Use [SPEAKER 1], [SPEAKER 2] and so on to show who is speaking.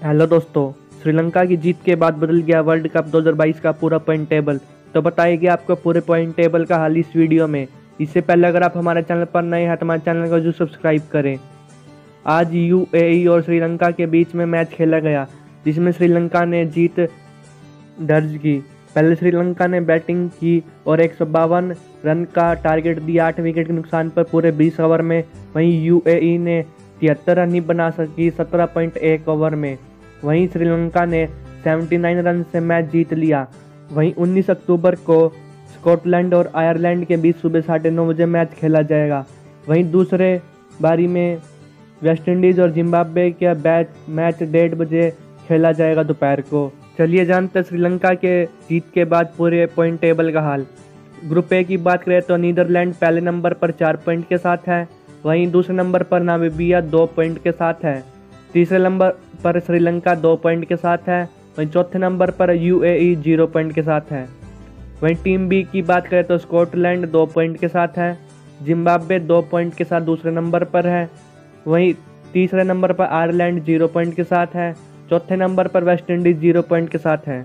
[SPEAKER 1] Hello दोस्तों, श्रीलंका की जीत के बाद बदल गया वर्ल्ड कप 2022 का पूरा पॉइंट टेबल तो बताएगी आपको पूरे पॉइंट टेबल का हाल इस वीडियो में। इससे पहले अगर आप हमारे चैनल पर नए हैं तो हमारे चैनल को जो सब्सक्राइब करें। आज यूएई और श्रीलंका के बीच में मैच खेला गया, जिसमें श्रीलंका ने जीत दर्ज की। पहले श्रीलंका ने बैटिंग की और एक सौ बावन रन का टारगेट दिया, आठ विकेट के नुकसान पर पूरे 20 ओवर में। वहीं यूएई ने तिहत्तर रन ही बना सकी 17.1 ओवर में। वहीं श्रीलंका ने 79 रन से मैच जीत लिया। वहीं 19 अक्टूबर को स्कॉटलैंड और आयरलैंड के बीच सुबह साढ़े नौ बजे मैच खेला जाएगा। वहीं दूसरे बारी में वेस्टइंडीज़ और जिम्बाब्वे का बैच मैच डेढ़ बजे खेला जाएगा दोपहर को। चलिए जानते श्रीलंका के जीत के बाद पूरे पॉइंट टेबल का हाल। ग्रुप ए की बात करें तो नीदरलैंड पहले नंबर पर चार पॉइंट के साथ है। वहीं दूसरे नंबर पर नामीबिया दो पॉइंट के साथ है। तीसरे नंबर पर श्रीलंका दो पॉइंट के साथ है, वहीं चौथे नंबर पर यू ए ज़ीरो पॉइंट के साथ है। वहीं टीम बी की बात करें तो स्कॉटलैंड दो पॉइंट के साथ है, जिम्बाब्वे दो पॉइंट के साथ दूसरे नंबर पर है, वहीं तीसरे नंबर पर आयरलैंड ज़ीरो पॉइंट के साथ है, चौथे नंबर पर वेस्ट इंडीज ज़ीरो पॉइंट के साथ है।